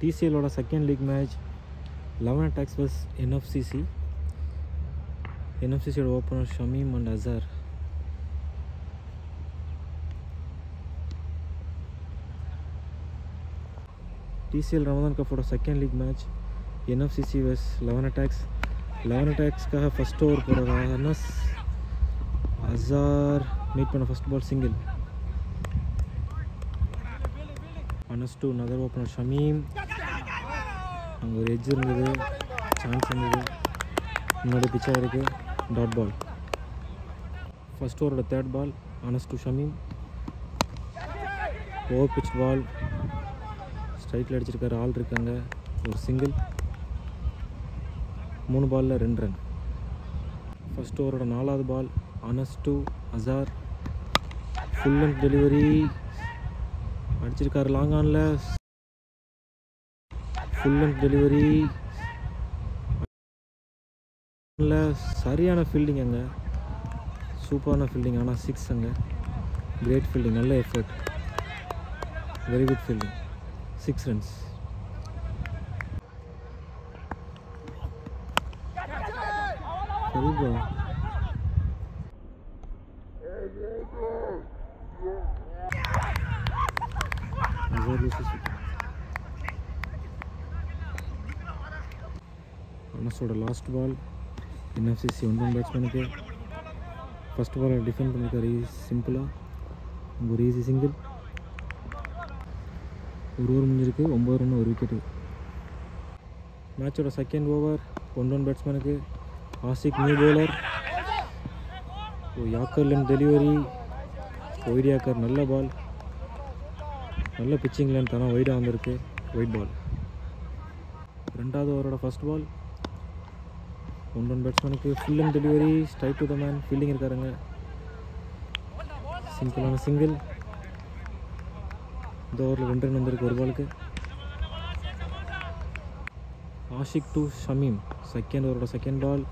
டிசிஎலோட second league match eleven attacks vs NFCC என்எஃப்சிசியோட opener Shameem and Azhar TCL Ramadan கப்போட second league match NFCC vs eleven attacks eleven அட்டாக்ஸ்க்காக first over போடுற Anas Azhar meet பண்ண first ball single Anas to Nagar opener Shameem அங்கே ஒரு edge இருந்தது. Chance இருந்தது. முன்னாடி பிச்சாக இருக்குது dot ball first ஓவரோட third ball Anas to Shameem over pitch ball ஸ்ட்ரைட்டில் அடிச்சிருக்காரு. ஆள் இருக்காங்க. ஒரு சிங்கிள் மூணு பாலில் ரெண்டு ரன் ஃபஸ்ட் ஓவரோட நாலாவது ball Anas to Azhar full and delivery அடிச்சிருக்காரு. லாங் ஆனில் ஃபுல் அண்ட் டெலிவரி சரியான ஃபீல்டிங் அங்கே. சூப்பரான ஃபீல்டிங் ஆனால் சிக்ஸ் அங்கே. கிரேட் ஃபீல்டிங் நல்ல effort very good fielding six runs சரிப்பா bro last ball NFCC one பேட்ஸ்மேனுக்கு first பாலை டிஃபெண்ட் பண்ணியிருக்காரு. சிம்பிளாக ஒரு ஈஸி சிங்கிள் ஒரு ஓவர் முடிஞ்சிருக்கு. ஒம்பது ரன் ஒரு விக்கெட்டு மேட்சோட second over one one பேட்ஸ்மேனுக்கு Ashiq new bowler oh yorker length delivery wide yorker நல்ல பால் நல்ல பிச்சிங் லேன் தானே ஒய்டாக வந்திருக்கு. ஒயிட் பால் ரெண்டாவது ஓவரோட first ball one one பேட்ஸ்மேனுக்கு full and delivery straight to the man fielding இருக்காருங்க. சிம்பிளான single இந்த ஓவரில் ரெண்டு ரன் வந்திருக்கு ஒரு பாலுக்கு Ashiq to Shameem second ஓவரோட second ball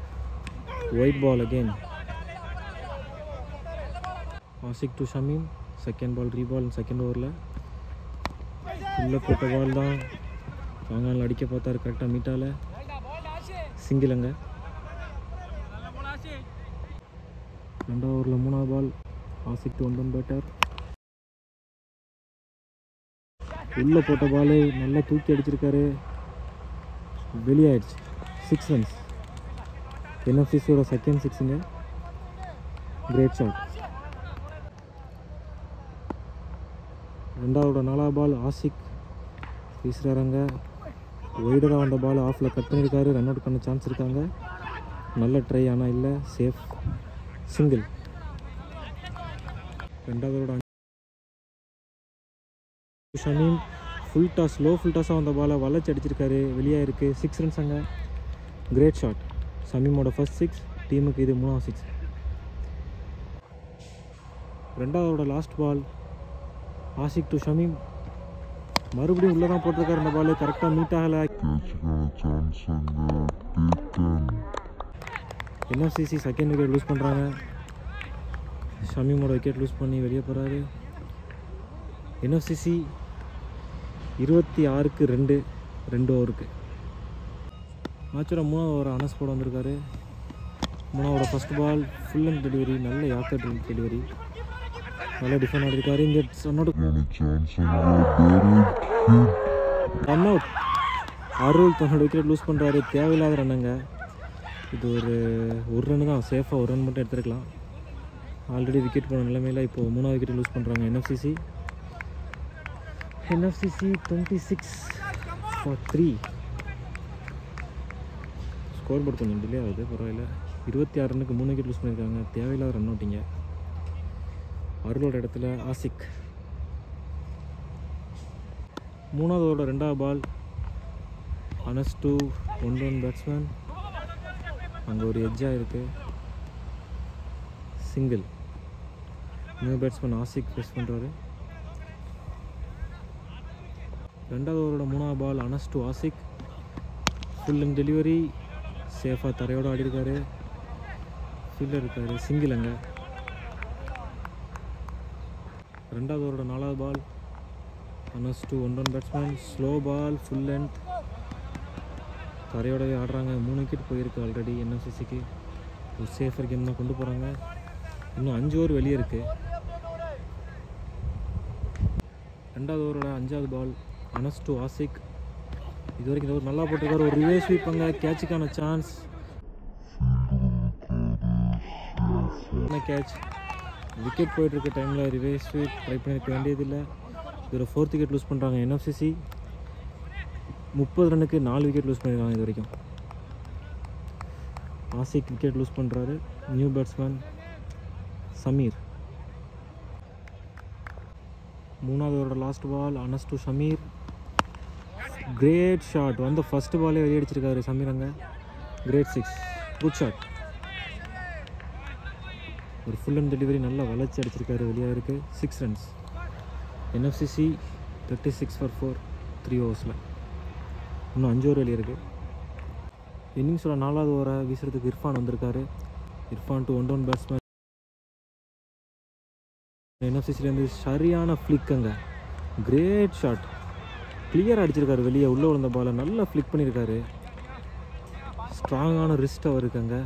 wide ball again Ashiq to Shameem second ball re ball second ஓவரில் உள்ளே போட்ட பால் தான். வாங்கால் அடிக்க பார்த்தாரு கரெக்டாக மீட்டால. சிங்கிள் அங்கே ரெண்டாவது ஓவரில் மூணாவது ball Ashiq to one batter உள்ளே போட்ட பால் நல்லா தூக்கி அடிச்சிருக்காரு. வெளியாயிடுச்சு. சிக்ஸ் ரன்ஸ் என்எஃப்சிஸோட செகண்ட் சிக்ஸுங்க கிரேட் ஷாட் ரெண்டாவோட நாலாவது பால் ஆசிக் வீசுகிறாங்க ஒய்டராக வந்த பால் ஆஃபில் கட் பண்ணியிருக்காரு ரன் அவுட் பண்ண சான்ஸ் இருக்காங்க. நல்ல ட்ரை ஆனால் இல்லை. Safe single ரெண்டாவதோட Shameem full toss low full டாஸாக வந்த பாலை வளைச்சி அடிச்சிருக்காரு. வெளியே இருக்குது சிக்ஸ் ரன்ஸ் அங்கே. கிரேட் ஷாட் ஷமீமோட ஃபர்ஸ்ட் சிக்ஸ் டீமுக்கு இது மூணாவது six ரெண்டாவதோட last ball Ashiq to Shameem மறுபடியும் உள்ளே தான் போட்டிருக்காரு அந்த பால் கரெக்டாக மீட் ஆகலை. என்எஃப்சிசி செகண்ட் விக்கெட் லூஸ் பண்ணுறாங்க ஷமீமோட விக்கெட் லூஸ் பண்ணி வெளியே போகிறாரு என்எஃப்சிசி இருபத்தி ஆறுக்கு ரெண்டு ரெண்டு ஓவருக்கு. மேட்சோட மூணாவது ஓவர் அனஸ் போட வந்திருக்காரு. மூணாவோட first ball full and delivery நல்ல யாக்கர் டெலிவரி நல்ல டிஃபன் ஆடிருக்காரு. இங்கே ரன் ரன் அவுட் அருள் தன்னோட விக்கெட் லூஸ் பண்ணுறாரு தேவையில்லாத ரன்னுங்க இது ஒரு ஒரு ரன் தான். சேஃபாக ஒரு ரன் மட்டும் எடுத்துருக்கலாம். ஆல்ரெடி விக்கெட் போன நிலைமையில் இப்போது மூணாவது விக்கெட் லூஸ் பண்ணுறாங்க NFCC NFCC twenty six for three score board கொஞ்சம் டிலே ஆகுது பரவாயில்ல. இருபத்தி ஆறு ரன்னுக்கு மூணு விக்கெட் லூஸ் பண்ணியிருக்காங்க தேவையில்லாத ரன் அவுட்டிங்க அருளோட இடத்துல ஆசிக். மூணாவதோட ரெண்டாவது ball Anas to one one batsman அங்கே ஒரு எட்ஜாக இருக்குது single new batsman Ashiq face பண்ணுறாரு ரெண்டாவது ஓவரோட மூணாவது ball Anas to Ashiq full and delivery சேஃபாக தரையோடு ஆடிருக்காரு. ஃபீல்டர் இருக்காரு. சிங்கிள் அங்கே. ரெண்டாவது ஓவரோட நாலாவது ball Anas to one one batsman slow ball full length தரையோடவே ஆடுறாங்க. மூணு விக்கெட் போயிருக்கு ஆல்ரெடி என்எஸ்எஸ்சிக்கு ஒரு சேஃபர் கேம் தான் கொண்டு போகிறாங்க இன்னும் அஞ்சு ஓவர் வெளியே இருக்குது ரெண்டாவது ஓவரோட அஞ்சாவது பால் அனஸ் டு ஆசிக் இது வரைக்கும் இந்த நல்லா போட்டிருக்காரு. ஒரு ரிவேஸ் ஸ்வீப்பாங்க கேட்சுக்கான சான்ஸ் கேட்ச் விக்கெட் போயிட்டுருக்க டைமில் ரிவேஸ் ஸ்வீப் ட்ரை பண்ணியிருக்க வேண்டியதில்லை. இதில் ஃபோர்த் விக்கெட் லூஸ் பண்ணுறாங்க என்எஃப்சிசி முப்பது ரன்னுக்கு நாலு விக்கெட் லூஸ் பண்ணியிருக்காங்க இது வரைக்கும். ஆசிக் விக்கெட் லூஸ் பண்ணுறாரு நியூ பேட்ஸ்மேன் சமீர். மூணாவதோட last ball Anas to Sameer. Great shot வந்து ஃபஸ்ட் பாலே வெளியடிச்சிருக்காரு சமீர் அங்கே. கிரேட் சிக்ஸ் குட் ஷாட் ஒரு ஃபுல் அண்ட் டெலிவரி நல்லா வளர்ச்சி அடிச்சிருக்காரு வெளியாக இருக்குது six runs NFCC thirty six for four three ஓவர்ஸில் இன்னும் அஞ்சு ஓவர் வெளியே இருக்குது இன்னிங்ஸோட நாலாவது ஓவரை வீசுறதுக்கு இர்ஃபான் வந்திருக்காரு. Irfan to one down batsman என்எஃப்சிசிலேருந்து சரியான ஃப்ளிக்குங்க கிரேட் ஷாட் கிளியராக அடிச்சிருக்காரு வெளியே. உள்ளே விழுந்த பாலை நல்லா ஃப்ளிக் பண்ணியிருக்காரு ஸ்ட்ராங்கான ரிஸ்ட் அவர் அங்கே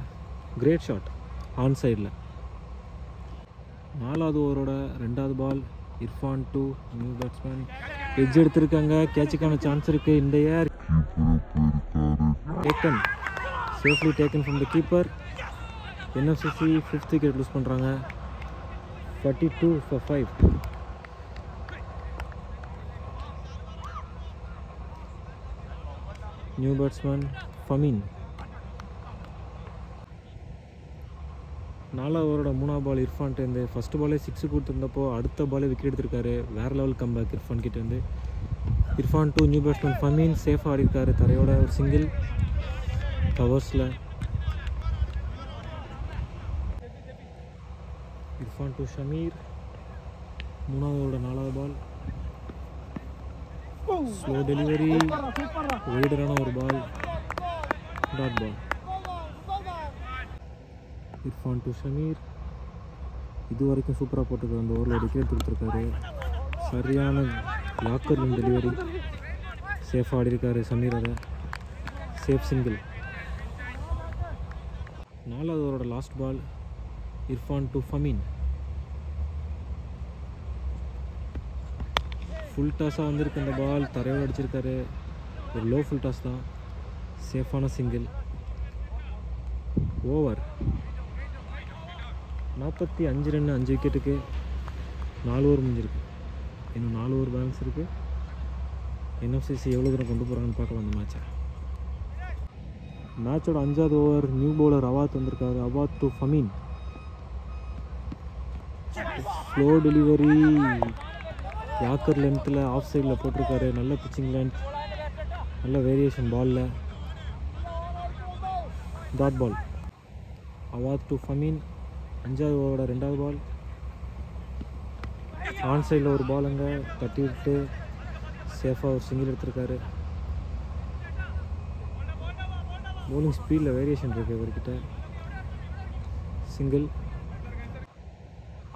கிரேட் ஷாட் ஆன் சைடில் நாலாவது ஓவரோட ரெண்டாவது ball Irfan to new batsman edge எடுத்திருக்காங்க. கேட்சுக்கான சான்ஸ் இருக்குது இந்த air taken safely taken from the keeper NFCC fifth wicket loose பண்ணுறாங்க forty two for five new batsman Fameen நாலாவது ஓவரோட மூணாவது பால் இர்ஃபான்ட்டேருந்து ஃபஸ்ட்டு பாலே சிக்ஸ் கொடுத்துருந்தப்போ அடுத்த பாலே விக்கெட் எடுத்திருக்காரு. வேறு லெவல் கம்பேக் இர்ஃபான் கிட்டேருந்து Irfan to new batsman Fameen சேஃபாக ஆடிருக்காரு தரையோட ஒரு சிங்கிள் கவர்ஸில் இர்ஃபான் டு ஷமீர். மூணாவது நாலாவது பால் ஸ்லோ டெலிவரி ஒய்டரான ஒரு ball dot ball Irfan to Shameer. இது வரைக்கும் சூப்பராக போட்டிருக்காரு அந்த ஓவரில் விக்கெட் கொடுத்துருக்காரு சரியான லாக்கர் டெலிவரி சேஃபாக ஆடிருக்காரு சமீர் அதை சேஃப் சிங்கிள் நாலாவது ஓவரோட last ball Irfan to Fameen full டாஸாக வந்திருக்கு அந்த பால் தரையோடு அடிச்சிருக்காரு. ஒரு லோ ஃபுல் டாஸ் தான். சேஃபான சிங்கிள் ஓவர் நாற்பத்தி அஞ்சு ரன்னு அஞ்சு விக்கெட்டுக்கு நாலு ஓவர் முடிஞ்சிருக்கு. இன்னும் நாலு ஓவர் பேலன்ஸ் இருக்குது என்எஃப்சிசி எவ்வளோ தூரம் கொண்டு போகிறாங்கன்னு பார்க்கலாம் அந்த மேட்சை மேட்சோட அஞ்சாவது ஓவர் நியூ பவுலர் அவாத் வந்திருக்காரு Awad to Fameen slow delivery yorker லென்த்தில் ஆஃப் சைடில் போட்டிருக்காரு. நல்ல பிச்சிங் லென்த் நல்ல வேரியேஷன் பாலில் dot ball Awad to Fameen அஞ்சாவது ஓவரோட ரெண்டாவது பால் ஆன் சைடில் ஒரு பால் அங்கே தட்டி விட்டு சேஃபாக ஒரு சிங்கிள் எடுத்திருக்காரு. Bowling ஸ்பீடில் வேரியேஷன் இருக்குது இவர்கிட்ட. சிங்கிள்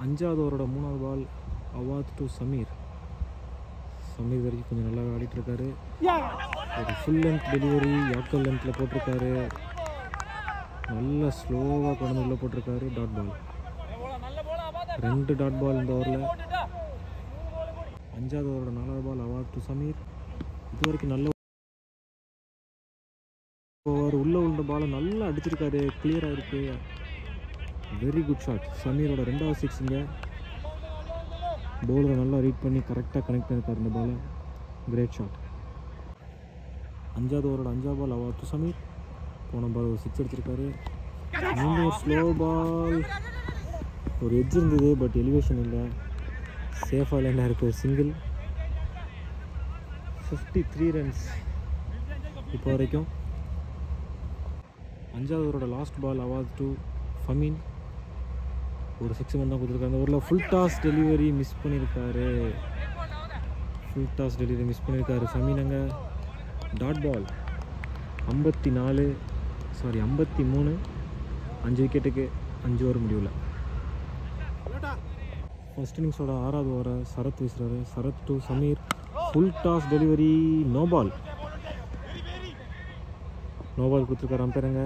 அஞ்சாவது ஓவரோட மூணாவது பால் அவாத் டு சமீர் சமீர் வரைக்கும் கொஞ்சம் நல்லா ஆடிட்டுருக்காரு ஒரு ஃபுல் லென்த் டெலிவரி யாக்கல் லென்த்தில் போட்டிருக்காரு. நல்லா ஸ்லோவாக கொண்டு உள்ளே போட்டிருக்காரு. டாட் பால் ரெண்டு டாட் பால் இந்த ஓவரில். அஞ்சாவது ஓவரோட நாலாவது பால் அவார்ட் டு சமீர். இது வரைக்கும் நல்ல ஓவர். உள்ளே உள்ள பாலை நல்லா அடிச்சிருக்காரு. கிளியராக இருக்கு. வெரி குட் ஷாட் சமீரோட ரெண்டாவது சிக்ஸுங்க பவுலரை நல்லா ரீட் பண்ணி கரெக்டாக கனெக்ட் பண்ணியிருக்காரு இந்த பாலை கிரேட் ஷாட் அஞ்சாவது ஓவரோட அஞ்சாவது பால் அவாத்து சமீர். போன பால் ஒரு சிக்ஸ் அடிச்சிருக்காரு. மீண்டும் ஸ்லோ பால் ஒரு எட்ஜ் இருந்தது பட் எலிவேஷன் இல்லை. சேஃபாக லேண்டாக இருக்கு ஒரு சிங்கிள் ஃபிஃப்டி த்ரீ ரன்ஸ் இப்போ வரைக்கும். அஞ்சாவது last ball Awad to Fameen ஒரு சிக்ஸ் மந்த் தான் கொடுத்துருக்காரு. அந்த ஊரில் ஃபுல் டாஸ் டெலிவரி மிஸ் பண்ணியிருக்காரு ஃபுல் டாஸ் டெலிவரி மிஸ் பண்ணியிருக்காரு ஃபமீன் அங்கே. டாட் பால் ஐம்பத்தி நாலு சாரி ஐம்பத்தி மூணு அஞ்சு விக்கெட்டுக்கு அஞ்சு ஓவர் முடிவில். ஃபஸ்ட் இன்னிங்ஸோட ஆறாவது ஓவரை Sarath வீசுறாரு. Sarath to Sameer. Full toss delivery no ball no ball கொடுத்துருக்காரு அம்பேருங்க.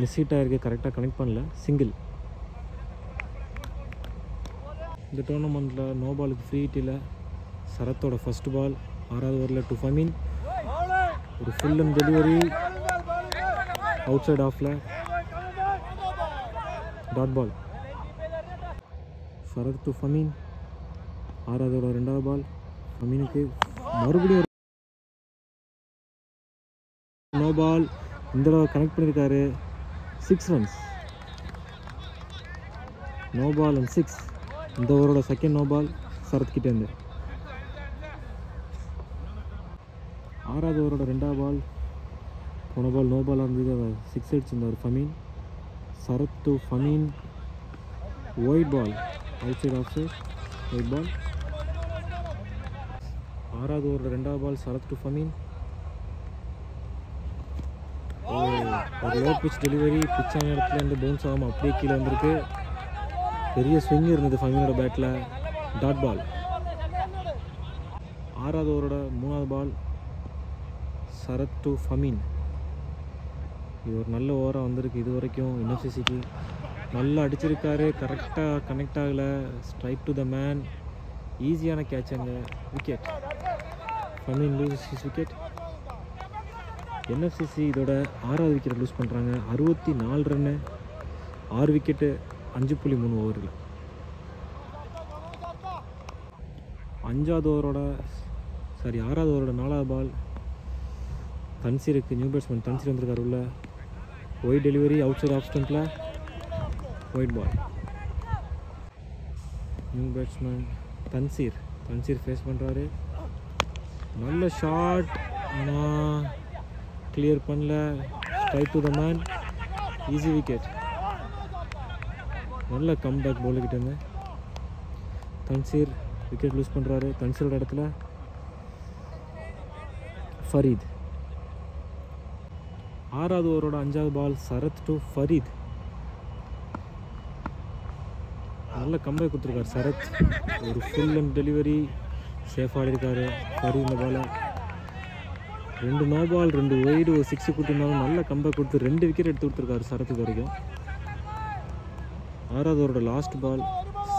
மிஸ் ஹீட் ஆயிருக்கு கரெக்டாக கனெக்ட் பண்ணல. சிங்கிள் இந்த டோர்னமெண்ட்டில் நோ பாலுக்கு ஃப்ரீ ஹிட்டில் சரத்தோட ஃபர்ஸ்ட் பால் ஆறாவது ஓவரில் டு ஃபமீன் ஒரு full and delivery out side ஆஃபில் dot ball Sarath to Fameen ஆறாவதோட ரெண்டாவது பால் ஃபமீனுக்கு மறுபடியும் நோ பால் இந்த தடவை கனெக்ட் பண்ணியிருக்காரு six runs no ball and six இந்த ஓவரோட செகண்ட் நோ பால் சரத்கிட்டேருந்து ஆறாவது ஓவரோட ரெண்டாவது பால் போன பால் நோ பாலாக இருந்தது. அவர் six அடிச்சிருந்தார் Fameen. Sarath to Fameen. Wide ball right side off side wide ball ஆறாவது ஓவரில் ரெண்டாவது பால் சரத் டு ஃபமீன் ஒரு லோ பிச் டெலிவரி பிச்சான இடத்துல இருந்து பவுன்ஸ் ஆகாமல் அப்படியே கீழே வந்திருக்கு பெரிய ஸ்விங் இருந்தது ஃபமீனோட பேட்டில் டாட் பால் ஆறாவது ஓவரோட மூணாவது பால் சரத் டு ஃபமீன் இது ஒரு நல்ல ஓவராக வந்திருக்கு இது வரைக்கும் என்எஃப்சிசிக்கு நல்லா அடிச்சிருக்காரு. கரெக்டாக கனெக்ட் ஆகலை. ஸ்ட்ரைக் டு த மேன் ஈஸியான கேட்சுங்க wicket Fameen loose his wicket NFCC இதோட ஆறாவது விக்கெட் லூஸ் பண்ணுறாங்க அறுபத்தி நாலு ரன்னு ஆறு விக்கெட்டு அஞ்சு புள்ளி மூணு ஓவரில் அஞ்சாவது ஓவரோட சாரி ஆறாவது ஓவரோட நாலாவது பால் தன்சீருக்கு நியூ பேட்ஸ்மேன் தன்சீர் வந்திருக்காரு உள்ள wide delivery out side off ஸ்டம்பில் wide ball new batsman Tanseer Tanseer face பண்ணுறாரு நல்ல ஷாட் ஆனால் கிளியர் பண்ணல. Strike to the man easy wicket நல்ல கம்பேக் போலுக்கிட்ட இருந்து தன்சீர் விக்கெட் லூஸ் பண்ணுறாரு தன்சீரோட இடத்துல. ஃபரீத் ஆறாவது ஓவரோட அஞ்சாவது பால் சரத் டு ஃபரீத் நல்ல கம்பை கொடுத்துருக்காரு சரத். ஒரு ஃபுல் அண்ட் டெலிவரி சேஃபாக ஆடிருக்காரு ஃபரீத் இந்த பாலை ரெண்டு நோ பால் ரெண்டு ஒய்டு ஒரு சிக்ஸ் கொடுத்துருந்தாலும் நல்ல கம்பை கொடுத்து ரெண்டு விக்கெட் எடுத்து கொடுத்துருக்காரு சரத் வரைக்கும். ஆறாவது அவரோட last ball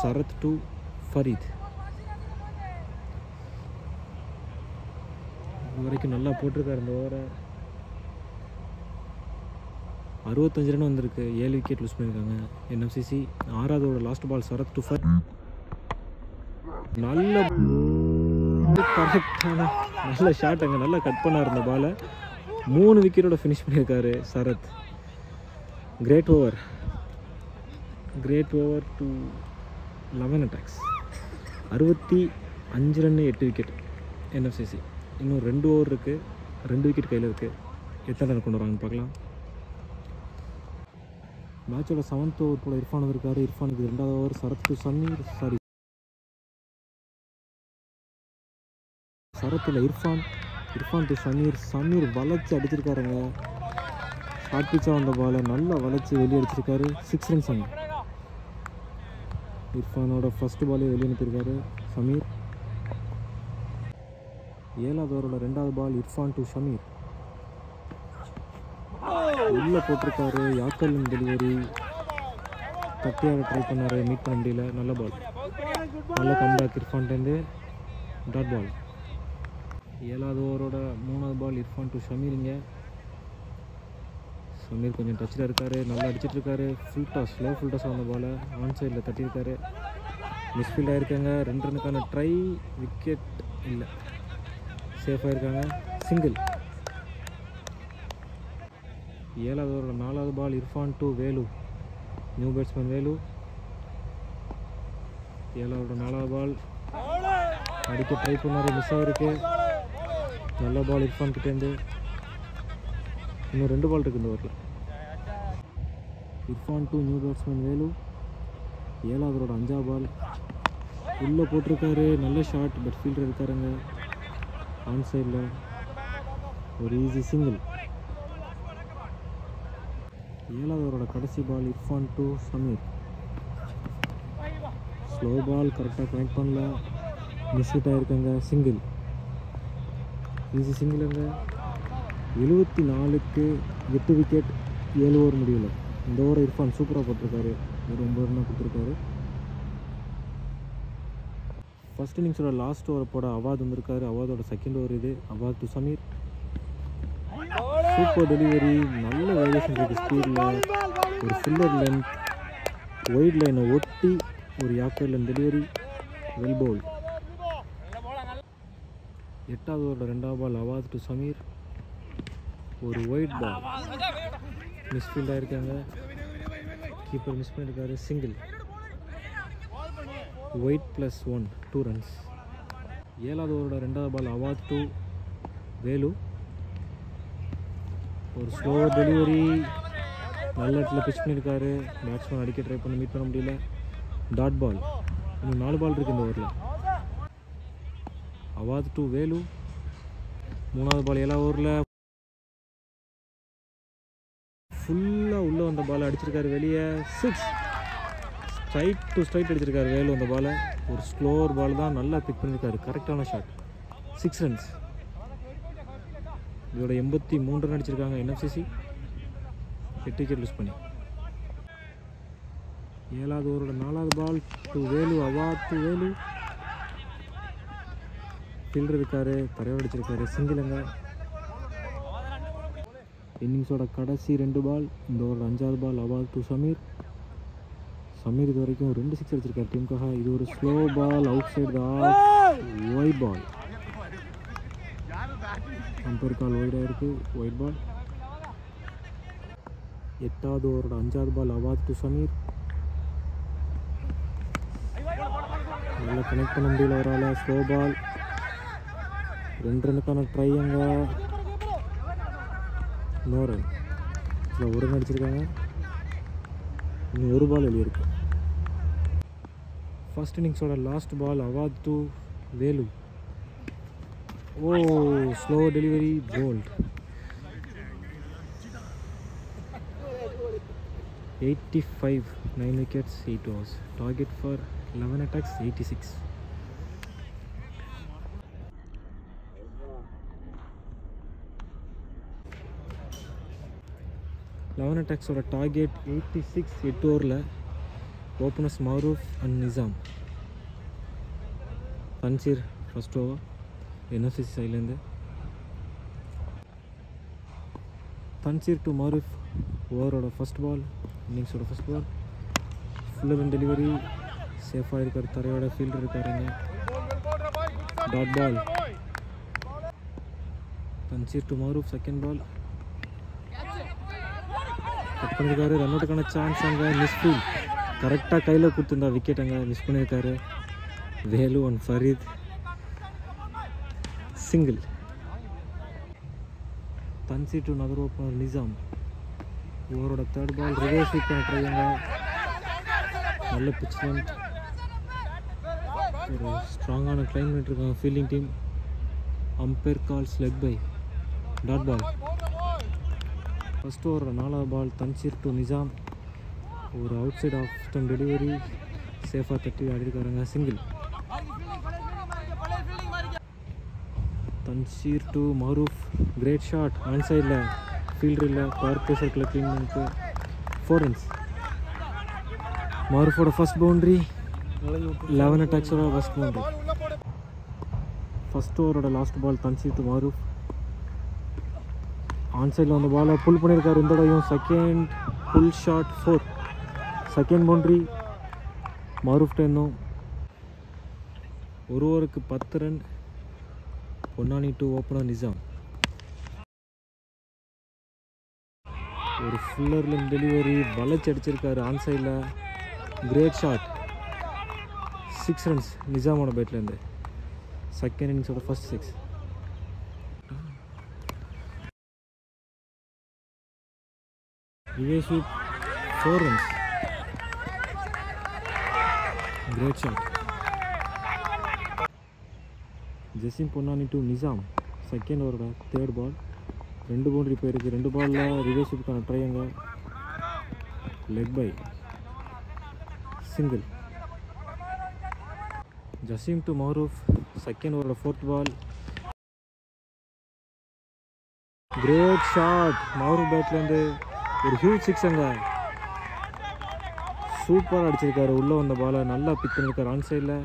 Sarath to Fareed இது வரைக்கும் நல்லா போட்டிருக்காரு இந்த ஓவரை அறுபத்தஞ்சு ரன் வந்திருக்கு. ஏழு விக்கெட் லூஸ் பண்ணியிருக்காங்க என்எஃப்சிசி ஆறாவதோட லாஸ்ட் பால் சரத் டுஃபர் நல்ல கரெக்டான நல்ல ஷாட் அங்கே. நல்லா கட் பண்ணார் இந்த பாலை மூணு விக்கெட்டோட ஃபினிஷ் பண்ணியிருக்காரு Sarath. Great over great over to eleven attacks அறுபத்தி அஞ்சு ரன்னு எட்டு விக்கெட் என்எஃப்சிசி இன்னும் ரெண்டு ஓவர் இருக்குது ரெண்டு விக்கெட் கையில் இருக்குது எத்தனை ரன் கொண்டு வராங்கன்னு பார்க்கலாம். மேட்சோட செவன்த் ஓவர் போல் இரஃபான் வந்திருக்காரு. இர்ஃபானுக்கு ரெண்டாவது over Sarath to Sameer sorry சரத்தில் Irfan Irfan to Sameer Sameer வளைச்சி அடிச்சிருக்காருங்க. ஷார்ட் பிச்சாக வந்த பாலை நல்லா வளைச்சி வெளியே அடிச்சிருக்காரு. சிக்ஸ் ரன்ஸ் அங்கே. இரஃபானோட ஃபர்ஸ்ட் பாலே வெளியே அனுப்பியிருக்காரு சமீர் ஏழாவது ஓவரோட ரெண்டாவது பால் இர்ஃபான் டு சமீர் உள்ளே போட்டிருக்காரு. யாக்கலின் டெலிவரி கட்டியாக ட்ரை பண்ணார். மீட் பண்ண முடியல. நல்ல பால் நல்ல கம்பேக் இர்ஃபான்ட்டேருந்து டாட் பால் ஏழாவது ஓவரோட மூணாவது பால் இர்ஃபான் டு ஷமீருங்க சமீர் கொஞ்சம் டச்சில் இருக்காரு. நல்லா அடிச்சிட்ருக்காரு full toss slow full toss வந்த பாலை ஆன் சைடில் தட்டியிருக்காரு. மிஸ்ஃபீல்ட் ஆகிருக்காங்க ரெண்டு ரனுக்கான ட்ரை விக்கெட் இல்லை. சேஃபாக இருக்காங்க சிங்கிள் ஏழாவது ஓவரில் நாலாவது ball Irfan to Velu. New batsman Velu. ஏழாவது நாலாவது பால் அடிக்க ட்ரை பண்ணார் மிஸ் ஆகிருக்கு நல்ல பால் இர்ஃபான் கிட்டேருந்து இன்னும் ரெண்டு பால் இருக்கு இந்த ஓவரில். Irfan to new batsman Velu. ஏழாவதோட அஞ்சாவது பால் உள்ளே போட்டிருக்காரு நல்ல ஷாட் பட் ஃபீல்டர் இருக்காருங்க. ஆன் சைடில் ஒரு ஈஸி சிங்கிள் ஏழாவது அவரோட கடைசி ball Irfan to Sameer. Slow ball கரெக்டாக கனெக்ட் பண்ணல. மிஸ் அவுட் ஆயிருக்காங்க சிங்கிள் ஈஸி சிங்கிளுங்க எழுபத்தி நாலுக்கு எட்டு விக்கெட் ஏழு ஓவர் முடியல. இந்த ஓவர் இர்ஃபான் சூப்பராக போட்டிருக்காரு. ஒரு ஒம்பது ரன்னாக கொடுத்துருக்காரு. ஃபஸ்ட் இன்னிங்ஸோட லாஸ்ட் ஓவர் போட அவாத் வந்திருக்காரு. அவாதோட செகண்ட் ஓவர் இது. Awad to Sameer. Super delivery நல்ல வேரியேஷன் இருக்குது ஸ்பீடில். ஒரு சில்லர் லென்த் ஒயிட் லைனை ஒட்டி ஒரு yorker line delivery well bowled எட்டாவது ஓவரில் ரெண்டாவது பால் அவாத் டு சமீர். ஒரு ஒயிட் பால் மிஸ்ஃபீல்ட் இருக்காங்க கீப்பர் மிஸ் பண்ணியிருக்காரு single wide plus one two runs ஏழாவது ஓவரோட ரெண்டாவது பால் அவாத் டு வேலு. ஒரு ஸ்லோ டெலிவரி நல்ல இடத்துல பிச் பண்ணியிருக்காரு. பேட்ஸ்மேன் அடிக்க ட்ரை பண்ணி மீட் பண்ண முடியல. டாட் பால் இன்னும் நாலு பால் இருக்குது இந்த ஓவரில் அவாத் டு வேலு மூணாவது பால் எல்லா ஓவரில் ஃபுல்லாக உள்ளே வந்த பால் அடிச்சிருக்காரு வெளியே. சிக்ஸ் ஸ்ட்ரைட் டு ஸ்ட்ரைட் அடிச்சிருக்காரு வேலு அந்த பாலை ஒரு ஸ்லோவர் பால் தான் நல்லா பிக் பண்ணியிருக்காரு. கரெக்டான ஷாட் சிக்ஸ் ரன்ஸ் இதோட எண்பத்தி மூன்று ரன் அடிச்சிருக்காங்க என்எஃப்சிசி எட்டு விக்கெட் லூஸ் பண்ணி. ஏழாவது ஓவரோட நாலாவது ball to Velu Awad to Velu. Fielder இருக்காரு தரையோட அடிச்சிருக்காரு சிங்கிளுங்க. இன்னிங்ஸோட கடைசி ரெண்டு பால் இந்த ஒரு அஞ்சாவது பால் அவாத் டு சமீர். சமீர் இது வரைக்கும் ரெண்டு சிக்ஸ் அடிச்சிருக்காரு டீமுக்காக இது ஒரு ஸ்லோ பால் அவுட் சைடு தான் ஒய் பால் அம்பேர் கால் ஒய்டாக இருக்குது ஒயிட் பால் எட்டாவது ஓவரோட அஞ்சாவது பால் அவாத் டு சமீர். நல்லா கனெக்ட் பண்ண முடியல அவரால். ஸ்லோ பால் ரெண்டு ரனுக்கான ட்ரை அங்கே நோ ரன் இதில் ஒரு ரன் அடிச்சிருக்காங்க. இன்னும் ஒரு பால் எழுதியிருக்கு first இன்னிங்ஸோட last ball Awad to Velu. Oh slow delivery bowled eighty five nine wickets eight overs target for eleven attacks eighty six eleven அட்டாக்ஸோட target eighty six எட்டு ஓவரில் openers Maroof and Nizam. Thanseer first over NFCC சைட்லேருந்து Thanseer to மாரிஃப் ஓவரோட first ball இன்னிங்ஸோட first ball fuller and delivery சேஃபாக இருக்கார் தரையோட fielder இருக்காருங்க dot ball Tanseer to Maroof second ball cut பண்ணியிருக்காரு run அவுட்டுக்கான சான்ஸ் அங்கே மிஸ் ஃபீல் கரெக்டாக கையில் கொடுத்துருந்தா விக்கெட் அங்கே மிஸ் பண்ணியிருக்காரு Velu and Fareed single தன்சி to நகர் ஓப்பனர் நிசாம் இவரோட தேர்ட் பால் ரிவர்ஸ் விக்கெட் ட்ரைங்க நல்ல பிச் ஒரு ஸ்ட்ராங்கான கிளைமேட் இருக்காங்க fielding team umpire call ஸ்லெக் bye dot ball first ஓவரோட நாலாவது பால் தன்சீர் டு நிசாம் ஒரு out side off stump delivery சேஃபாக தட்டி ஆடிருக்காருங்க single Tanseer to Maroof great shot on சைடில் ஃபீல்டர் இல்லை பவர் ப்ளே க்ளீன் பண்ணிட்டு ஃபோர் ரன்ஸ் மருஃபோட ஃபஸ்ட் பவுண்ட்ரி லெவன் அட்டாக்ஸோட first boundary first ஓவரோட last ball Thanseer to Maroof. On சைடில் வந்த பாலை புல் பண்ணியிருக்காரு இந்த தடவையும் second pull shot four second boundary Maroof டென்னும் ஒரு ஓவருக்கு பத்து run Ponnani to opener Nizam ஒரு ஃபுல்லர்லின் டெலிவரி வளைச்சி அடிச்சிருக்காரு ஆன் சைடில் கிரேட் ஷாட் சிக்ஸ் ரன்ஸ் நிசாமோட பேட்லேருந்து செகண்ட் இன்னிங்ஸோட first six விவேஷி four runs great shot Jasim Ponnani to Nizam. Second ஓவரோட third ball ரெண்டு பவுண்டரி போயிருக்கு. ரெண்டு பாலில் ரிவே ட்ரையங்க ட்ரை அங்கே leg bye single Jaseem to Maroof. Second ஓவரோட fourth ball great shot மவுரு பேட்லேருந்து ஒரு ஹியூஜ் சிக்ஸ் அங்கே. சூப்பராக அடிச்சிருக்காரு. உள்ளே வந்த பாலை நல்லா பிக் பண்ணியிருக்காரு ஆன் சைடில்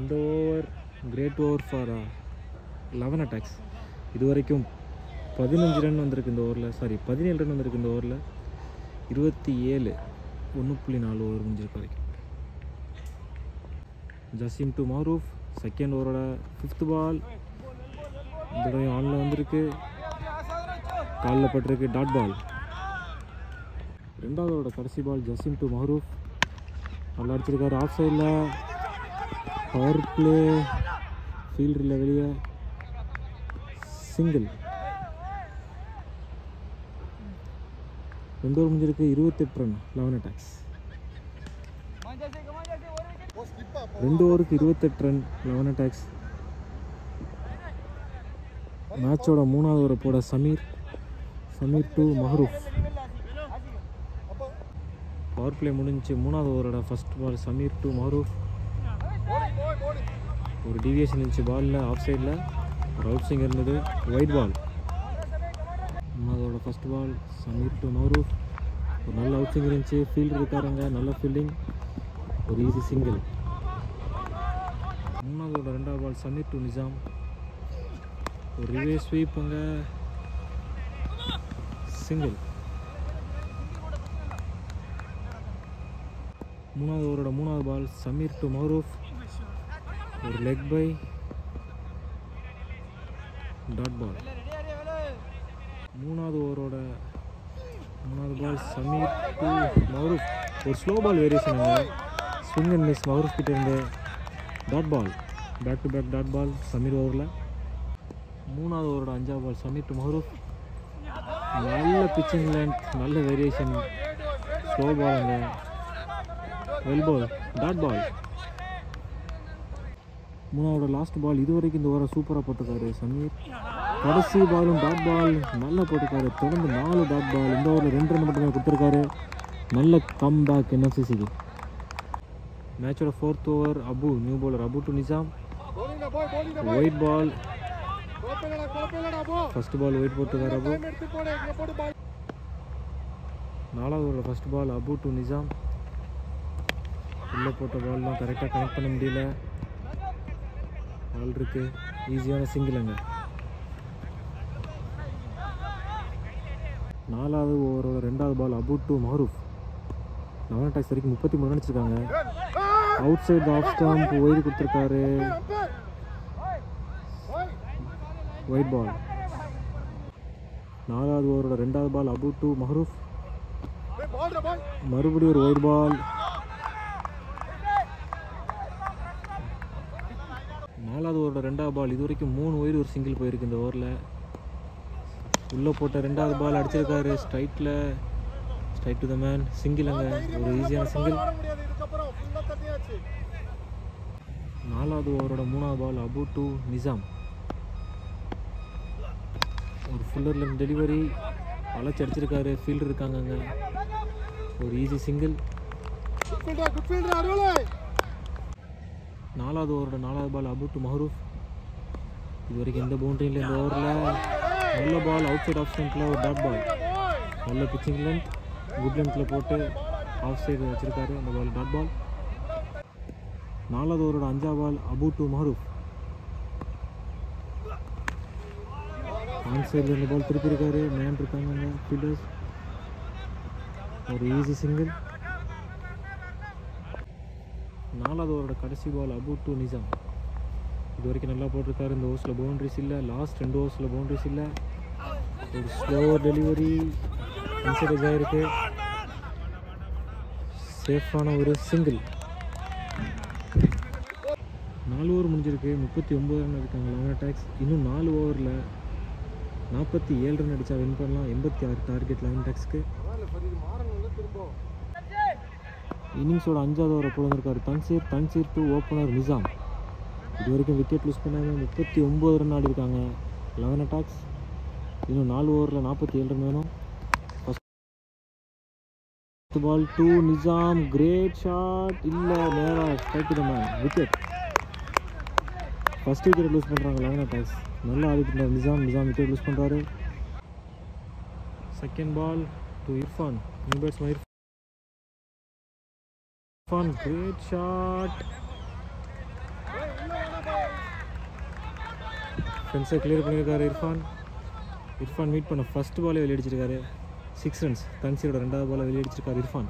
இந்த over great over for eleven attacks இது வரைக்கும் பதினஞ்சு ரன் வந்திருக்கு இந்த ஓவரில் சாரி பதினேழு ரன் வந்திருக்கு இந்த ஓவரில் இருபத்தி ஏழு ஒன்று புள்ளி நாலு ஓவர் முடிஞ்சிருக்கு வரைக்கும். ஜசீம் டு மாரூஃப் செகண்ட் ஓவரோட ஃபிஃப்த் பால் இந்த தடவை ஆனில் வந்திருக்கு. காலில் பட்டிருக்கு டாட் பால் ரெண்டாவது ஓவரோட கடைசி பால் ஜசீம் டு மாரூஃப் நல்லா அடிச்சிருக்காரு. ஆஃப் சைடில் பவர் பிளே ஃபீல்டில் வெளியே சிங்கிள் ரெண்டு ஓவர் முடிஞ்சிருக்கு இருபத்தெட்டு ரன் லெவன் அட்டாக்ஸ் ரெண்டு ஓவருக்கு இருபத்தெட்டு ரன் லெவன் அட்டாக்ஸ் மேட்சோட மூணாவது ஓவரை போட Sameer. Sameer to Mahroof. Power play முடிஞ்சு மூணாவது ஓவரோட first ball Sameer to Mahroof. ஒரு டிவியேஷன் இருந்துச்சு பாலில் ஆஃப் சைடில் ஒரு அவுட் ஸ்விங் இருந்தது. Wide ball மூணாவதோட first ball Sameer to Maroof ஒரு நல்ல அவுட் ஸ்விங் இருந்துச்சு. ஃபீல்டு இருக்காருங்க நல்ல ஃபீல்டிங் ஒரு ஈஸி சிங்கிள் மூணாவதோட ரெண்டாவது பால் சமீர் டு நிஜாம் ஒரு ரிவே ஸ்வீப்புங்க சிங்கிள் மூணாவது ஓவரோட மூணாவது பால் சமீர் டு மௌரூஃப் ஒரு லெக் பை டாட் பால் மூணாவது ஓவரோட மூணாவது பால் சமீர் டூ மஹரூஃப் ஒரு slow ball variation swing and miss Mahroof கிட்டேருந்து dot ball back to back dot ball Sameer ஓவரில் மூணாவது ஓவரோட அஞ்சாவது பால் சமீர் டு மஹரூஃப் நல்ல பிச்சிங் லேண்ட் நல்ல வேரியேஷன் ஸ்லோ பால் அந்த வெல் பால் டாட் பால் மூணாவோட லாஸ்ட் பால் இது வரைக்கும் இந்த வாரம் சூப்பராக போட்டிருக்காரு சமீர். கடைசி பாலும் டாட் பால் நல்லா போட்டிருக்காரு. தொடர்ந்து நாலு டாட் பால் இந்த ஓவரில் ரெண்டு ரன் மட்டுமே கொடுத்துருக்காரு. நல்ல கம் பேக் என்எஃப்சிசிக்கு மேட்சோட fourth over Abu new bowler Abu to Nizam. Wide ball first ball wide போட்டிருக்காரு அபு. நாலாவது ஓவரில் first ball Abu to Nizam. உள்ளே போட்ட பால்லாம் கரெக்டாக கனெக்ட் பண்ண முடியல. பால் இருக்கு. ஈஸியான சிங்கிள் நாலாவது ஓவரோட ரெண்டாவது ball Abu to Mahroof eleven attacks வரைக்கும் முப்பத்தி மூணு அடிச்சிருக்காங்க. Out side off stump wide கொடுத்துருக்காரு. ஒயிட் பால் நாலாவது ஓவரோட ரெண்டாவது பால் அபு டு மஹரூஃப் மறுபடியும் ஒரு ஒயிட் பால் நாலாவது ஓவரோட ரெண்டாவது பால் இது வரைக்கும் மூணு ஒயிட் ஒரு சிங்கிள் போயிருக்கு இந்த ஓவரில். உள்ளே போட்ட ரெண்டாவது பால் அடிச்சிருக்காரு ஸ்ட்ரைட்டில் straight to the man single அங்கே. ஒரு ஈஸியான சிங்கிள் நாலாவது ஓவரோட மூணாவது பால் அபு டு நிசாம். ஒரு ஃபுல்லரில் டெலிவரி அழைச்சி அடிச்சிருக்காரு. ஃபீல்டு இருக்காங்க அங்கே. ஒரு ஈஸி சிங்கிள் நாலாவது ஓவரோட நாலாவது பால் அபு டு மஹரூஃப். இது வரைக்கும் எந்த பவுண்டரியில் இந்த ஓவரில்? நல்ல பால் அவுட் சைட் ஆஃப் ஸ்டம்பில் ஒரு டாட் பால் நல்ல பிச்சிங் லென்த் குட் லென்த்தில் போட்டு ஆஃப் சைடு வச்சுருக்காரு அந்த பால் டாட் பால் நாலாவது ஓவரோட அஞ்சாவது ball Abu to Mahroof. On சைடில் இந்த பால் திருப்பி இருக்காரு மேன் இருக்காங்க ஃபீல்டர்ஸ் ஒரு ஈஸி சிங்கிள் நாலாவது ஓவரோட கடைசி பால் அபு டு நிசாம். இது வரைக்கும் நல்லா போட்டிருக்காரு. இந்த ஓவர்ஸில் பவுண்டரிஸ் இல்லை. லாஸ்ட் ரெண்டு ஓவர்ஸில் பவுண்ட்ரிஸ் இல்லை. ஒரு ஸ்லோ டெலிவரி இன்சைடேஜ் ஆகிருக்கு சேஃபான ஒரு சிங்கிள் நாலு ஓவர் முடிஞ்சிருக்கு. முப்பத்தி ஒம்பது ரன் இருக்காங்க லெவன் அட்டாக்ஸ் இன்னும் நாலு ஓவரில் நாற்பத்தி ஏழு ரன் அடித்தா வின் பண்ணலாம். எண்பத்தி ஆறு டார்கெட் லெவன் அட்டாக்ஸ்க்கு இன்னிங்ஸோட அஞ்சாவது ஓவரை போல வந்திருக்காரு Thanseer. Thanseer to opener Nizam. இது வரைக்கும் விக்கெட் லூஸ் பண்ணாமல் முப்பத்தி ஒம்பது ரன் ஆடி இருக்காங்க லெவன் அட்டாக்ஸ் இன்னும் நாலு ஓவரில் நாற்பத்தி ஏழு ரன் வேணும். First ball to Nizam. Great shot இல்லை நேராக strike man wicket first wicket loose பண்ணுறாங்க லெவன் அட்டாக்ஸ் நல்லா ஆடிட்டு இருந்தார் நிசாம். நிசாம் விக்கெட் லூஸ் பண்ணுறாரு second ball to Irfan. New batsman Irfan great shot ஃபென்ஸை கிளியர் பண்ணியிருக்காரு இர்ஃபான். இர்ஃபான் மீட் பண்ண ஃபர்ஸ்ட் பாலே வெளியடிச்சிருக்காரு. சிக்ஸ் ரன்ஸ் தன்சீரோட ரெண்டாவது பாலை வெளியடிச்சிருக்காரு இர்ஃபான்.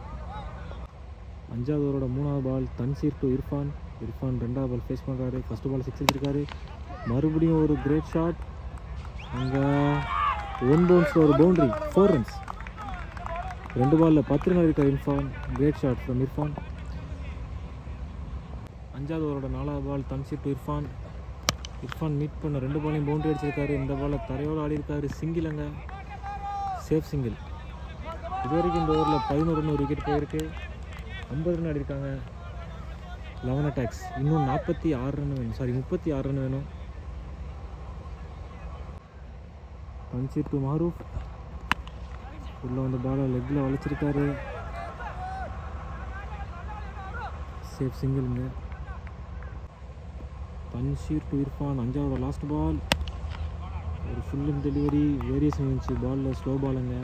அஞ்சாவது ஓவரோட மூணாவது பால் தன்சீர் டு இர்ஃபான். இர்ஃபான் ரெண்டாவது பால் ஃபேஸ் பண்ணுறாரு ஃபர்ஸ்ட் பால் சிக்ஸ் அடிச்சிருக்காரு. மறுபடியும் ஒரு கிரேட் ஷாட் அங்கே ஒன் பவுன்ஸில் ஒரு பவுண்டரி ஃபோர் ரன்ஸ் ரெண்டு பாலில் பத்து ரன் இருக்கார் Irfan. Great shot from Irfan. அஞ்சாவது ஓவரோட நாலாவது ball Thanseer to Irfan. Irfan meet பண்ண ரெண்டு பாலையும் பவுண்டரி அடிச்சிருக்காரு. இந்த பாலை தரையோடு ஆடியிருக்காரு. சிங்கிள் அங்கே. சேஃப் சிங்கிள் இது வரைக்கும் இந்த ஓவரில் பதினோரு ரன் ஒரு விக்கெட் போயிருக்கு. ஐம்பது ரன் ஆடிருக்காங்க. லெவன் அட்டாக்ஸ் இன்னும் நாற்பத்தி ஆறு ரன் வேணும். சாரி முப்பத்தி ஆறு ரன் வேணும். பன்சீர் டு மாரூஃப். உள்ளே வந்த பாலை லெக்கில் வளைச்சிருக்காரு. சேஃப் சிங்கிள்ங்க தன்ஷீர் டு இர்ஃபான் அஞ்சாவோட லாஸ்ட் பால் ஒரு ஃபுல் இன் டெலிவரி வேரியேஷன் இருந்துச்சு பாலில் ஸ்லோ பாலுங்க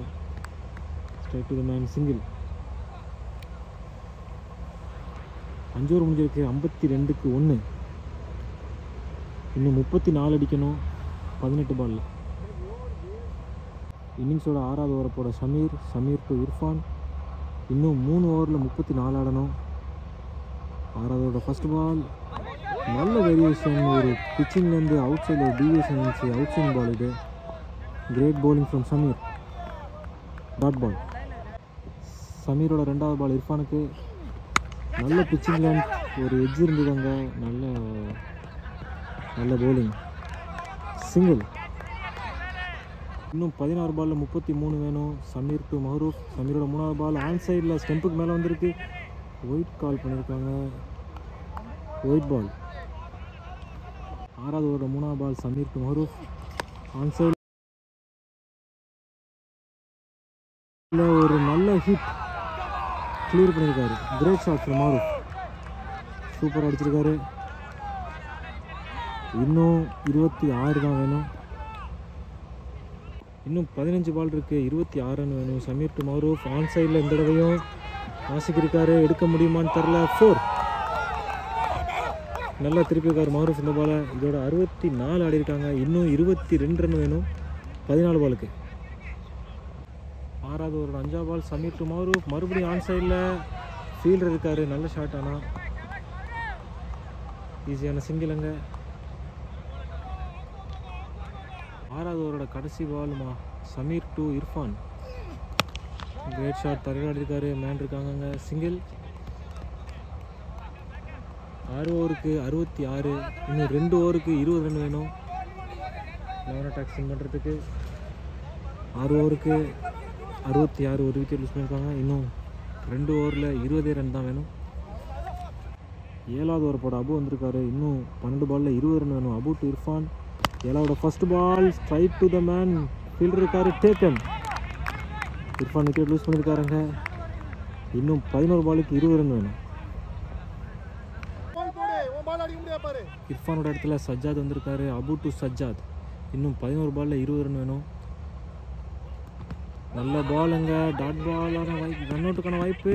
straight to the man single அஞ்சு ஓவர் முடிஞ்சிருக்கு ஐம்பத்தி ரெண்டுக்கு ஒன்று இன்னும் முப்பத்தி நாலு அடிக்கணும் பதினெட்டு பாலில் இன்னிங்ஸோட ஆறாவது ஓவரை போட சமீர் சமீர் டு இர்ஃபான். இன்னும் மூணு ஓவரில் முப்பத்தி நாலு ஆடணும். ஆறாவதோட ஃபர்ஸ்ட் பால் நல்ல வேரியேஷன் ஒரு பிச்சிங்லேருந்து அவுட் சைடில் டீவியேஷன் இருந்துச்சு. அவுட் சைட் பால் இது. Great bowling from Sameer dot ball சமீரோட ரெண்டாவது பால் இர்ஃபானுக்கு. நல்ல பிச்சிங் லென்த் ஒரு எட்ஜ் இருந்தது அங்கே நல்ல நல்ல பவுலிங் சிங்கிள் இன்னும் பதினாறு பாலில் முப்பத்தி மூணு வேணும். சமீர் டு மஹரூப் சமீரோட மூணாவது பால் ஆன் சைடில் ஸ்டெம்புக்கு மேலே வந்திருக்கு. ஒயிட் கால் பண்ணியிருக்காங்க ஒயிட் பால் ஆறாவது ஓவரோட மூணாவது ball Sameer to on side on ஒரு நல்ல ஹிட் கிளியர் பண்ணியிருக்காரு. கிரேட் ஷாட் ஃப்ரம் சூப்பராக சூப்பர் அடிச்சிருக்காரு. இன்னும் இருபத்தி ஆறு தான் வேணும். இன்னும் பதினஞ்சு பால் இருக்குது இருபத்தி ஆறுன்னு வேணும். சமீர் டு மௌரூஃப் ஆன் சைடில் இந்த தடவையும் நாசிக்கிருக்காரு எடுக்க முடியுமான்னு தெரில ஃபோர் நல்லா திருப்பியிருக்கார் மாரூஃப் இந்த பாலை இதோட அறுபத்தி நாலு ஆடி இருக்காங்க இன்னும் இருபத்தி ரெண்டு ரன் வேணும். பதினாலு பாலுக்கு ஆறாவது ஒரு அஞ்சா பால் சமீர் டு மாரூஃப் மறுபடியும் ஆன் சைடில் ஃபீல்டர் இருக்காரு. நல்ல ஷாட் ஆனால் ஈஸியான சிங்கிள் அங்கே. ஆறாவது ஓவரோட கடைசி பாலுமா Sameer to Irfan. Great shot தரையாடி இருக்காரு மேன் இருக்காங்க அங்கே. சிங்கிள் ஆறு ஓவருக்கு அறுபத்தி ஆறு இன்னும் ரெண்டு ஓவருக்கு இருபது ரன் வேணும். லெவன் அட்டாக் பண்ணுறதுக்கு ஆறு ஓவருக்கு அறுபத்தி ஆறு ஒரு விக்கெட் லூஸ் பண்ணியிருக்காங்க. இன்னும் ரெண்டு ஓவரில் இருபதே ரன் தான் வேணும். ஏழாவது ஓவர் போட அபு வந்திருக்காரு. இன்னும் பன்னெண்டு பாலில் இருபது ரன் வேணும். Abu to Irfan. ஏழாவோட first ball straight to the man fielder இருக்காரு டேக்கன் இர்ஃபான் விக்கெட் லூஸ் பண்ணியிருக்காருங்க. இன்னும் பதினோரு பாலுக்கு இருபது ரன் வேணும் பால் போடு உன் பால் அடிக்க முடியாது பாரு இர்ஃபானோட இடத்துல சஜ்ஜாத் வந்திருக்காரு. அபு டு சஜ்ஜாத். இன்னும் பதினோரு பாலில் இருபது ரன் வேணும். நல்ல பாலுங்க டாட் பாலான வாய்ப்பு ரன் அவுட்டுக்கான வாய்ப்பு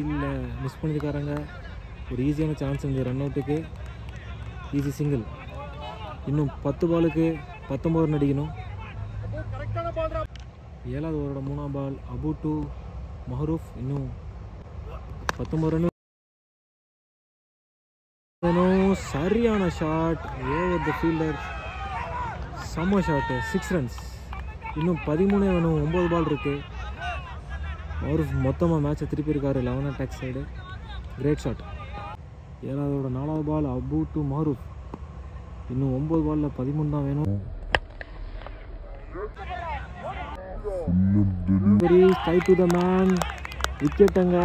இல்லை. மிஸ் பண்ணியிருக்காருங்க ஒரு ஈஸியான சான்ஸ் இருந்தது ரன் அவுட்டுக்கு ஈஸி சிங்கிள் இன்னும் பத்து பாலுக்கு பத்தொம்பது ரன் அடிக்கணும். ஏழாவது ஓவரோட மூணாம் பால் அபு டு மஹரூஃப். இன்னும் பத்தொம்பது ரன் சரியான ஷாட். ஓவர் த ஃபீல்டர் செம்ம ஷாட்டு சிக்ஸ் ரன்ஸ் இன்னும் பதிமூணே வேணும். ஒம்பது பால் இருக்குது அவர் மொத்தமாக மேட்சை திருப்பி இருக்காரு. Eleven attack side great shot ஏழாவதோட நாலாவது பால் அபு டு மாரூஃப் இன்னும் ஒம்பது பாலில் பதிமூணு தான் வேணும். வெரி டு த மேன் விக்கெட்டுங்க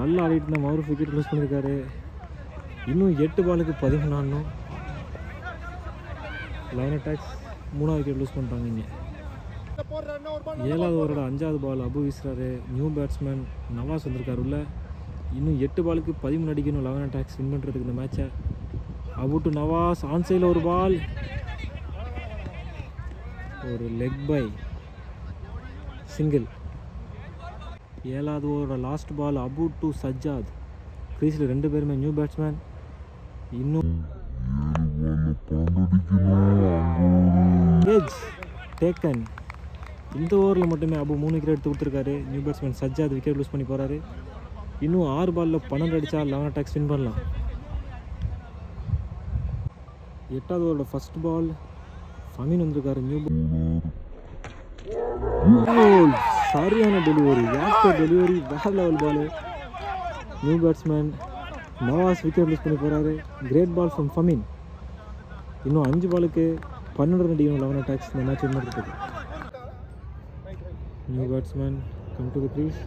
நல்லா ஆடிட்டு இருந்த மாரூஃப் விக்கெட் மிஸ் பண்ணியிருக்காரு இன்னும் எட்டு பாலுக்கு பதிமூணு லைன் அட்டாக்ஸ் மூணாவது விக்கெட் லூஸ் பண்ணுறாங்க இங்கே ஏழாவது ஓவரோட அஞ்சாவது பால் அபு வீசுறாரு. நியூ பேட்ஸ்மேன் நவாஸ் வந்திருக்காரு உள்ள. இன்னும் எட்டு பாலுக்கு பதிமூணு அடிக்கணும் லெவன் அட்டாக்ஸ் வின் பண்ணுறதுக்கு இந்த மேட்சை அபு டு நவாஸ் ஆன் ஒரு பால். ஒரு லெக் பை சிங்கிள் ஏழாவது ஓவரோட last ball Abu to Sajjad. கிரீஸில் ரெண்டு பேருமே நியூ பேட்ஸ்மேன் இன்னும் ஏஜ் டேக்கன். இந்த ஓவரில் மட்டுமே அபு மூணு விக்கெட் எடுத்து கொடுத்துருக்காரு. New batsman Sajjad wicket loose பண்ணி போகிறாரு இன்னும் ஆறு பாலில் பன்னெண்டு அடித்தா லெவன் அட்டாக்ஸ் வின் பண்ணலாம். எட்டாவது ஓவரோட ஃபஸ்ட் பால் ஃபமின் வந்திருக்காரு. நியூ பால் சரியான டெலிவரி யாஸ்கர் டெலிவரி வேற level ball new batsman Nawaz wicket loose பண்ணி போகிறாரு கிரேட் பால் ஃப்ரம் ஃபமின் இன்னும் அஞ்சு பாலுக்கு பன்னெண்டு ரன் அடிக்கணும் லெவன் அட்டாக்ஸ் இந்த மேட்ச் வின் இருக்குது. New batsman come to the crease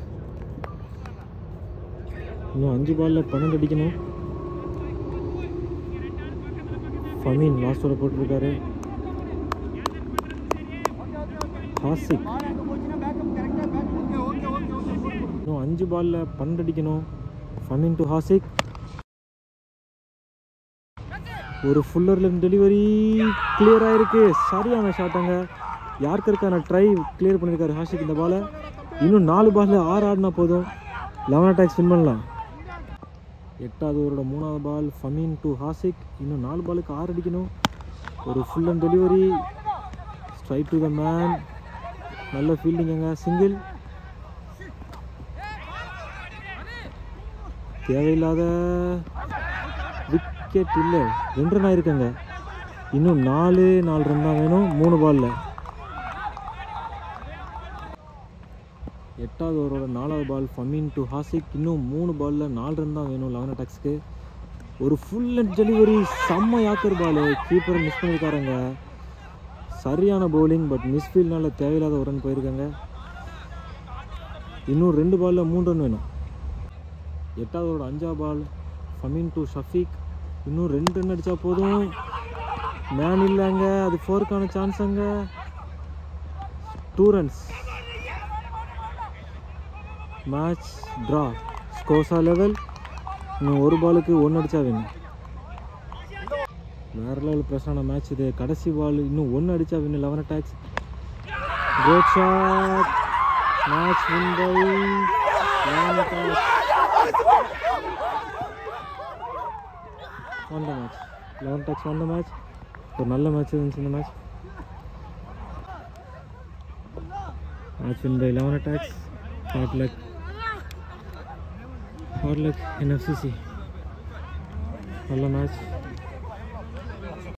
இன்னும் அஞ்சு பாலில் பன்னெண்டு அடிக்கணும். ஃபமீன் லாஸ்ட் போட்டிருக்காரு. ஹாசிக் இன்னும் அஞ்சு பாலில் பன்னெண்டு அடிக்கணும். ஃபமீன் டு ஹாசிக் ஒரு ஃபுல்லரில் டெலிவரி கிளியர் ஆகிருக்கு சரியான ஷாட்டாங்க யாருக்கருக்கான ட்ரை கிளியர் பண்ணியிருக்காரு ஹாஷிக் இந்த பாலை இன்னும் நாலு பாலில் ஆறு ஆடினா போதும். லெவன் அட்டாக்ஸ் வின் பண்ணலாம். எட்டாவது ஓவரோட மூணாவது பால் ஃபமீன் டு ஹாசிக் இன்னும் நாலு பாலுக்கு ஆறு அடிக்கணும். ஒரு full and delivery straight to the man நல்ல ஃபீல்டிங்க சிங்கிள் தேவையில்லாத விக்கெட் இல்லை ரெண்டு ரன் ஆயிருக்காங்க. இன்னும் நாலு நாலு ரன் தான் வேணும் மூணு பாலில் எட்டாவது ஓவரோட நாலாவது பால் ஃபமின் டு ஹாசிக் இன்னும் மூணு பாலில் நாலு ரன் தான் வேணும் லெவன் அட்டாக்ஸ்க்கு ஒரு ஃபுல் அண்ட் டெலிவரி செம்ம யாக்கர் பால் கீப்பரை மிஸ் பண்ணியிருக்காருங்க சரியான பவுலிங் பட் மிஸ்ஃபீல்ட்னால தேவையில்லாத ஒரு ரன் போயிருக்காங்க. இன்னும் ரெண்டு பாலில் மூணு ரன் வேணும். எட்டாவதோட அஞ்சா பால் ஃபமின் டு ஷஃபீக் இன்னும் ரெண்டு ரன் அடித்தா போதும். மேன் இல்லைங்க. அது ஃபோருக்கான சான்ஸுங்க டூ ரன்ஸ் மேட்ச் ட்ரா ஸ்கோர்ஸா லெவல் இன்னும் ஒரு பாலுக்கு ஒன்று அடித்தா வேணும் வேற லெவல் பிரசான மேட்ச் இது. கடைசி பால் இன்னும் ஒன்று அடித்தா வேணும் eleven attacks great shot match win by eleven attacks won the match. 11 touch won the match. ஒரு நல்ல மேட்ச் இருந்துச்சு இந்த match match win by eleven attacks hard luck hard luck NFCC நல்ல மேட்ச்